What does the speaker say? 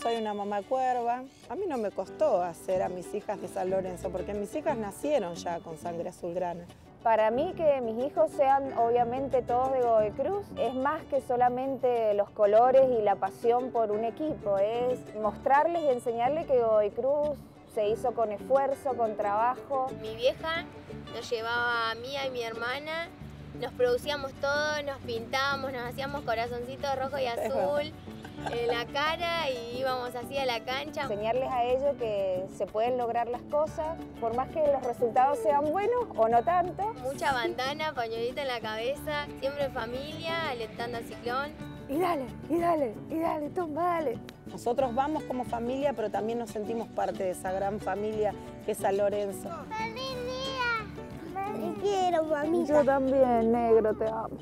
Soy una mamá cuerva. A mí no me costó hacer a mis hijas de San Lorenzo, porque mis hijas nacieron ya con sangre azulgrana. Para mí que mis hijos sean obviamente todos de Godoy Cruz es más que solamente los colores y la pasión por un equipo, es mostrarles y enseñarles que Godoy Cruz se hizo con esfuerzo, con trabajo. Mi vieja nos llevaba a mí y a mi hermana, nos producíamos todo, nos pintábamos, nos hacíamos corazoncitos rojo y azul la cara y íbamos así a la cancha. Enseñarles a ellos que se pueden lograr las cosas, por más que los resultados sean buenos o no tanto. Mucha bandana, pañuelita en la cabeza, siempre en familia, alentando al ciclón. Y dale, y dale, y dale, toma, dale. Nosotros vamos como familia, pero también nos sentimos parte de esa gran familia que es San Lorenzo. ¡Feliz día! Te quiero, mamita. Yo también, negro, te amo.